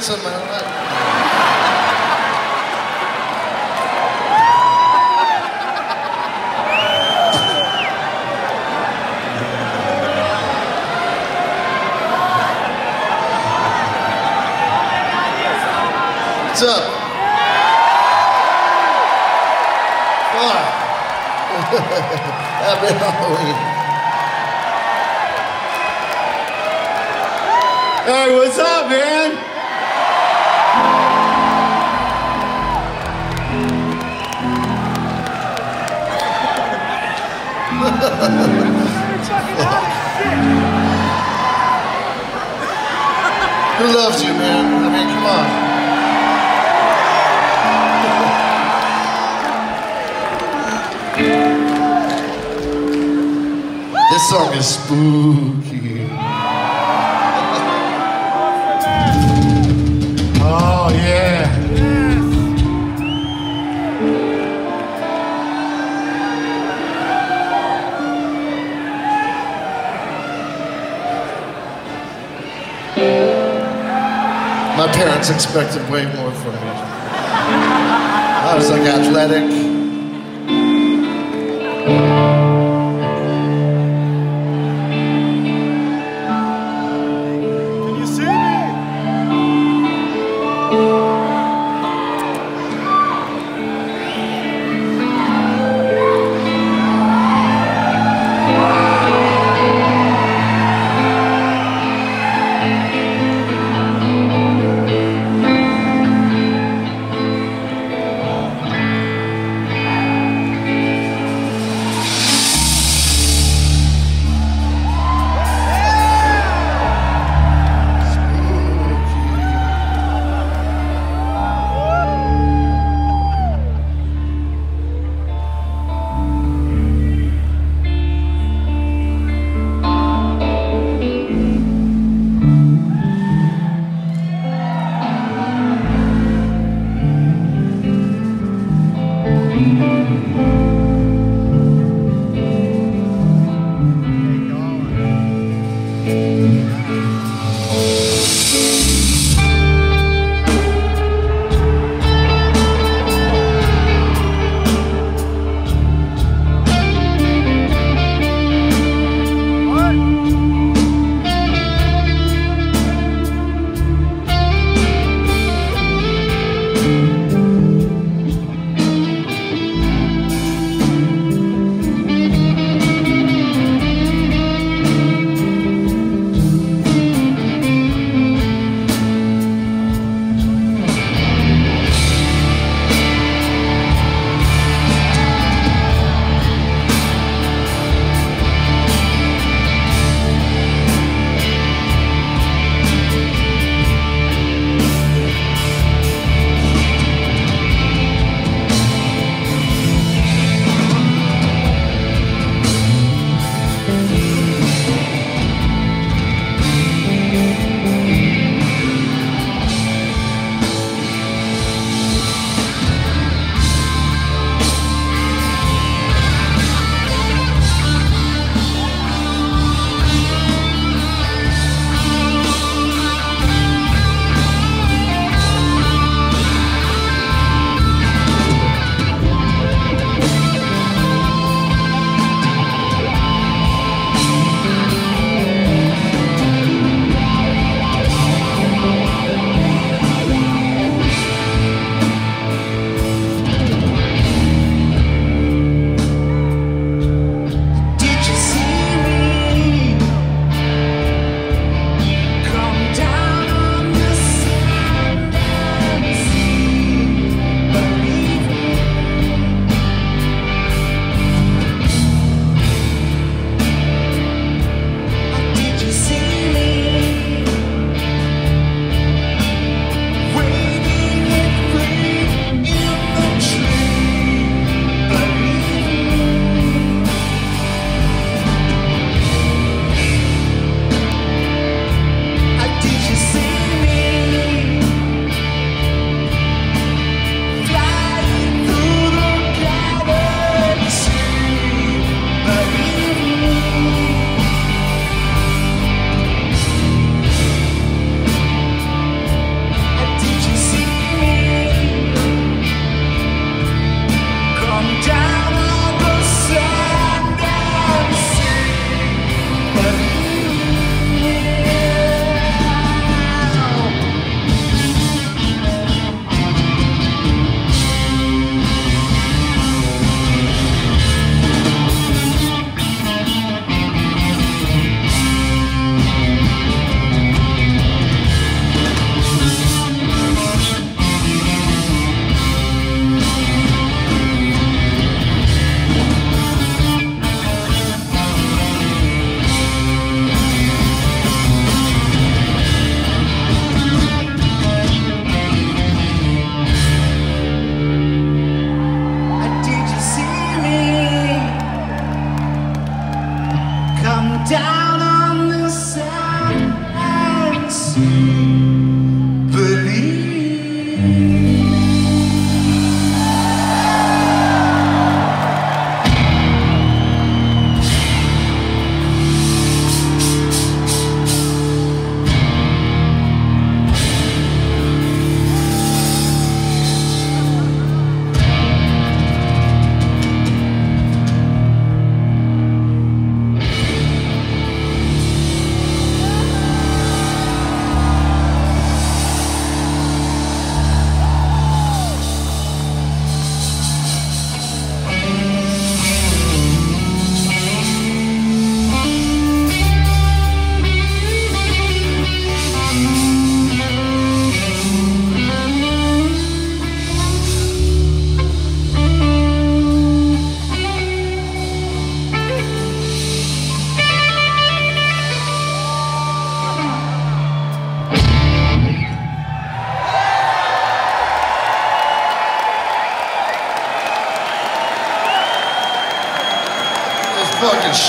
handsome expected way more from me. I was like athletic,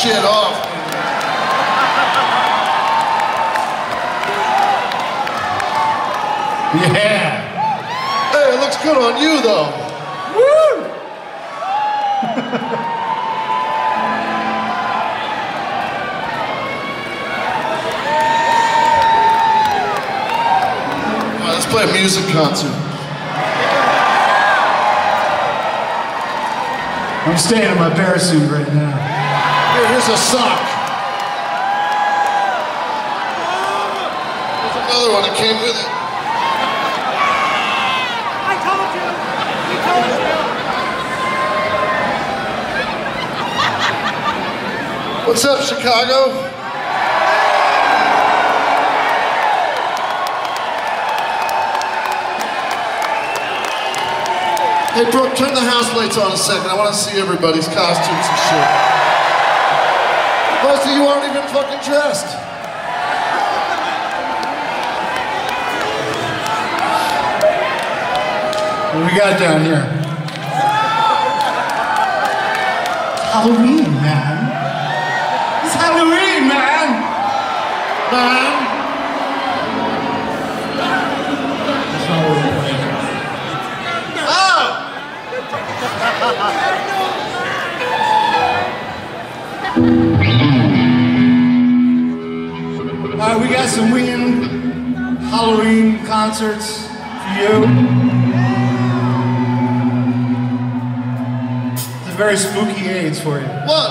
shit off. Yeah. Hey, it looks good on you though. Let's play a music concert. I'm staying in my bear suit right now. Here, here's a sock. Here's another one that came with it. I told you. We told you. What's up, Chicago? Hey, Brooke, turn the house lights on a second. I want to see everybody's costumes and shit. Most of you aren't even fucking dressed. What we got down here? Halloween, man. It's Halloween, man. Man. That's not what we're playing. Oh! All right, we got some winging Halloween concerts for you. It's a very spooky AIDS for you. One,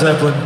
Zeppelin.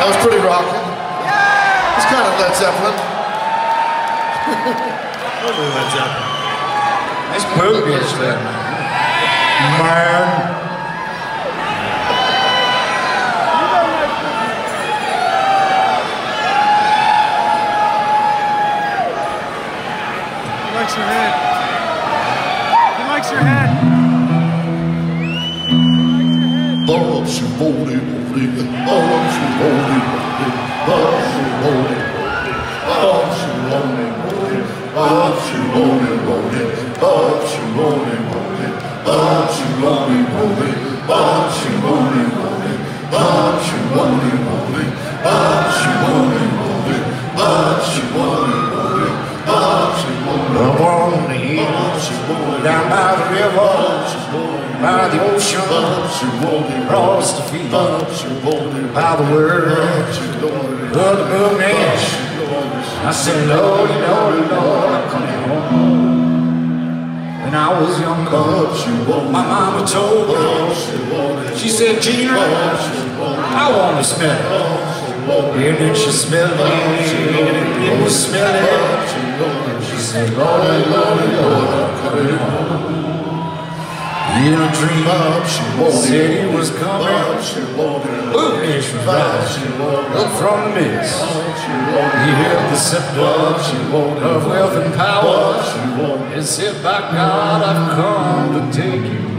That was pretty rocking. Yeah! It's kind of Led Zeppelin. totally Led Zeppelin. Nice boom bitch there, man. Man. He likes your head. He likes your head. down by the river, by the ocean, across the field, by the world. Well, the moon is. I said, Lord, Lord, Lord, I'm coming home. When I was younger, my mama told me, she said, Junior, I want to smell it. And then she smelled it, I was smelling it. She said, Lord, Lord, Lord, I'm coming home. In a dream, she said he was coming. Boognish revives up from the mist. He held the scepter. Of wealth and power. And said, By God, I've come to take you.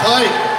Tight.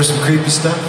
for some creepy stuff.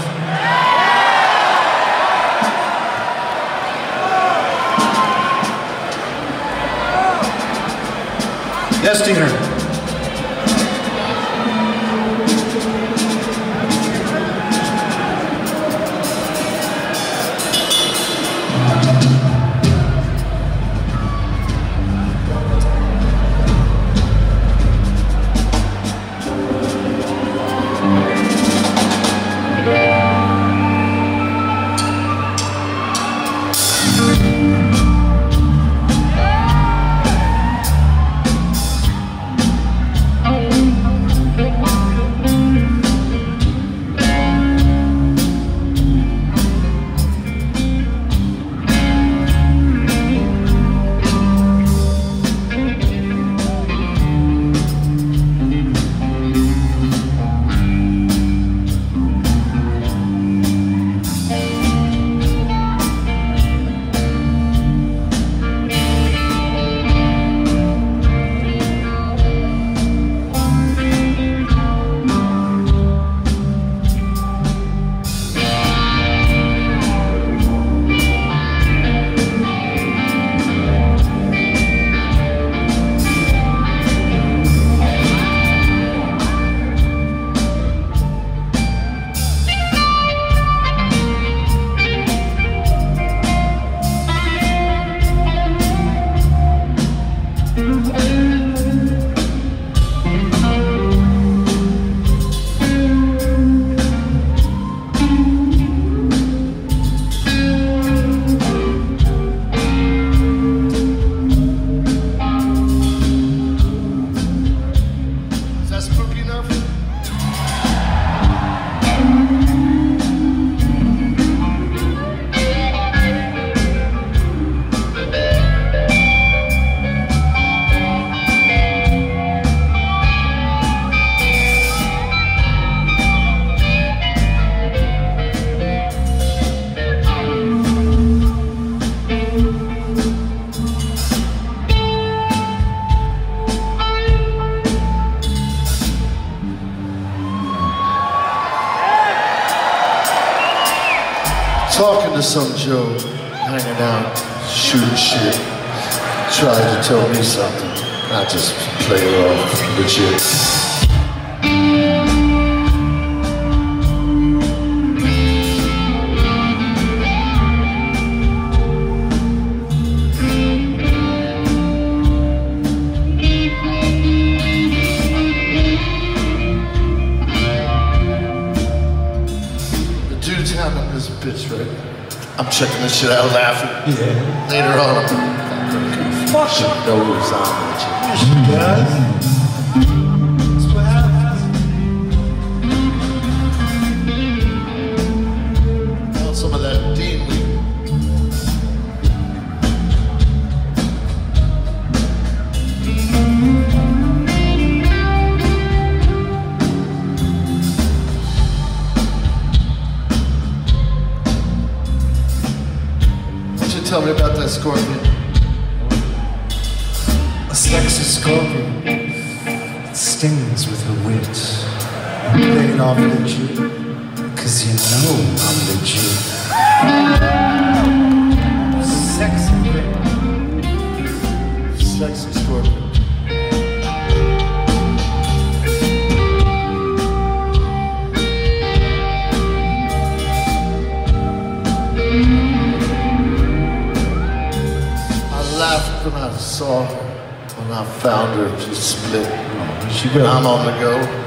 go? I'm on the go.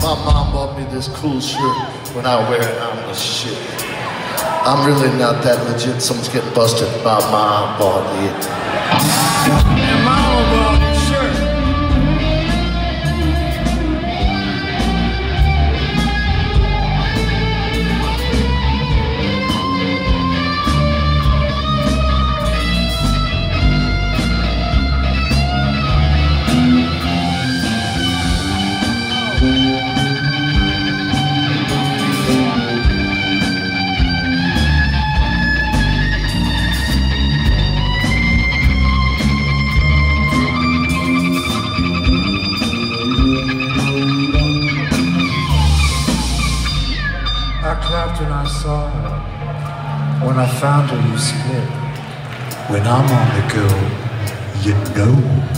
My mom bought me this cool shirt. When I wear it, I'm the shit. I'm really not that legit. Someone's getting busted. My mom bought it. When I found her, you split. When I'm on the go, you know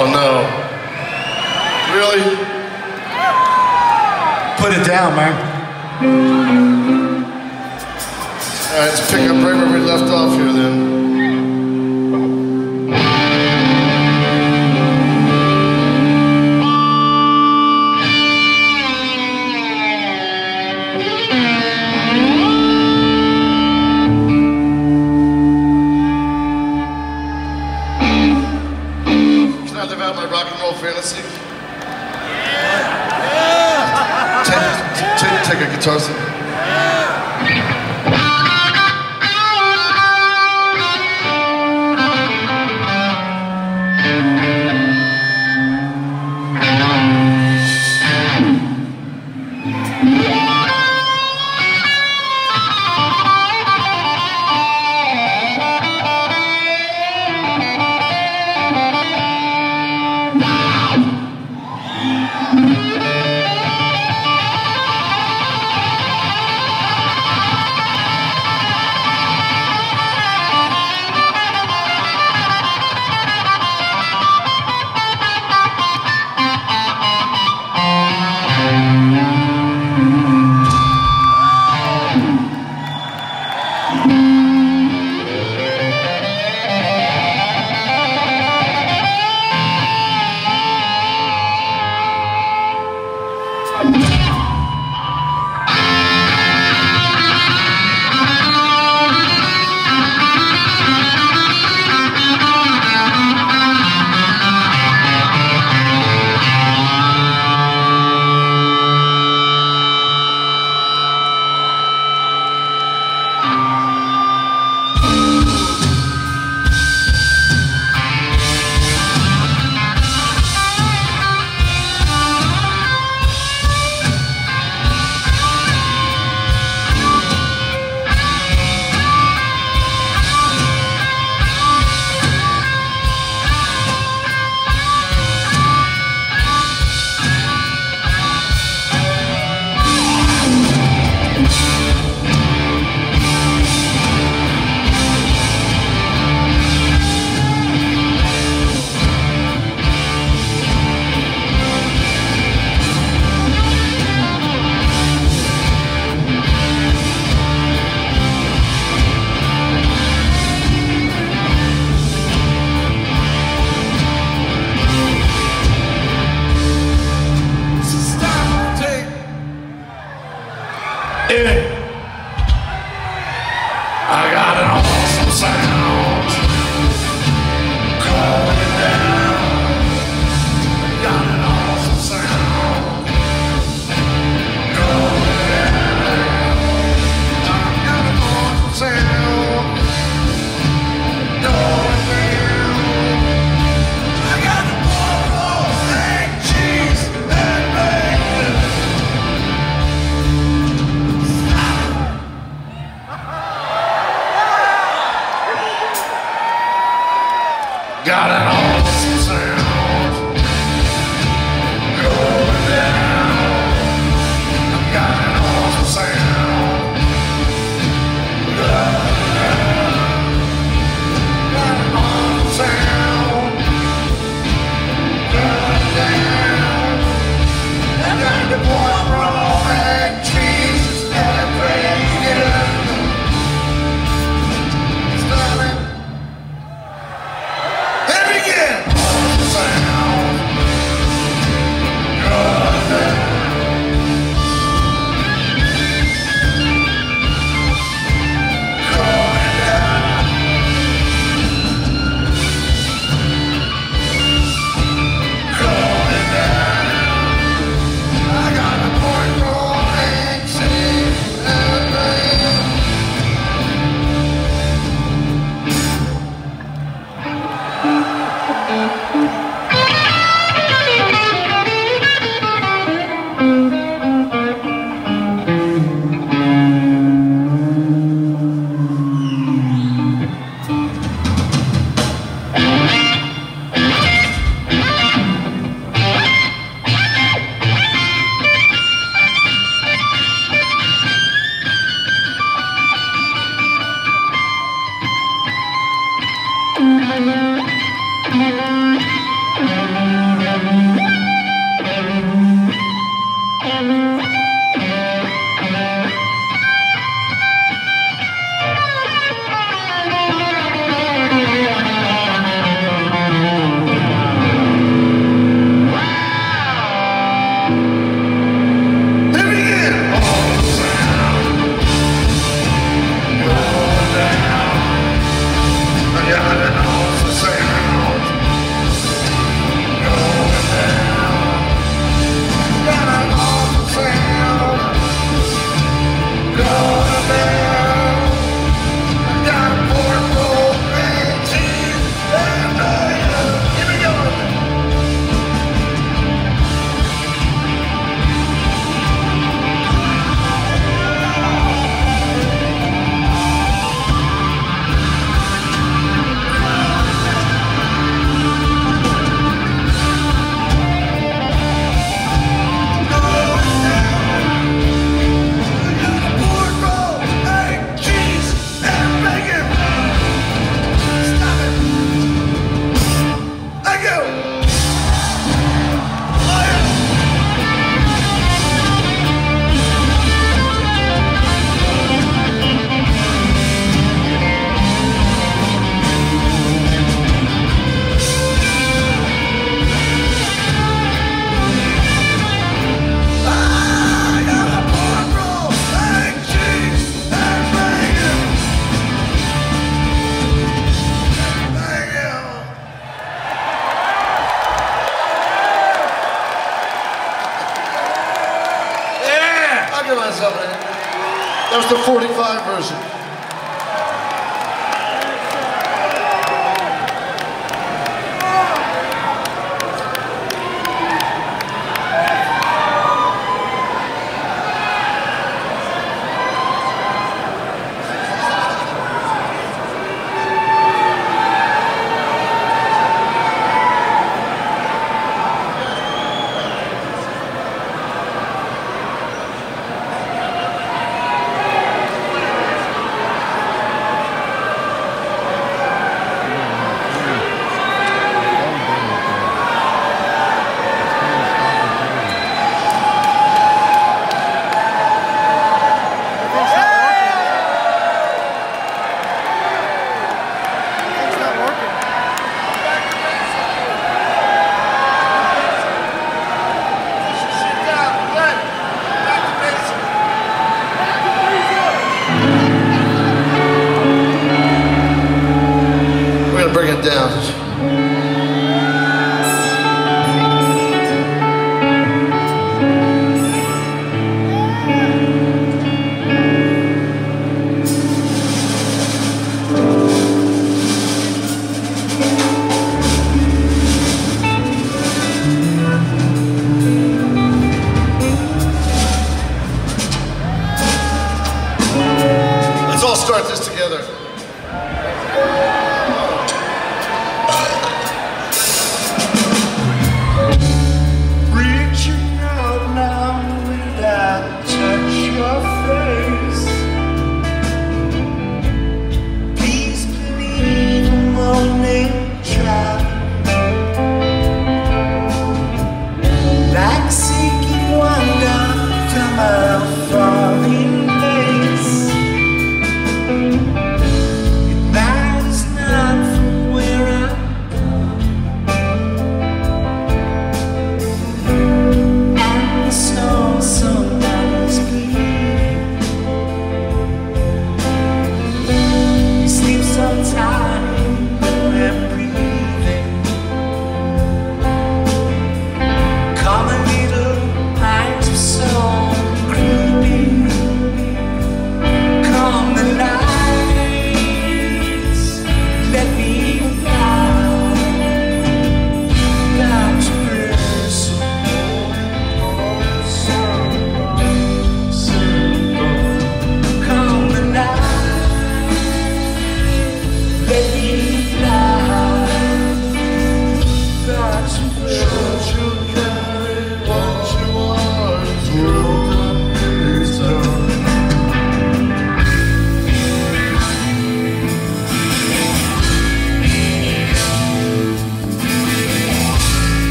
Oh no. Really? Put it down, man. All right, let's pick up right where we left off here then.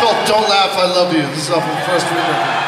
called Don't Laugh, I Love You. This is off the first record.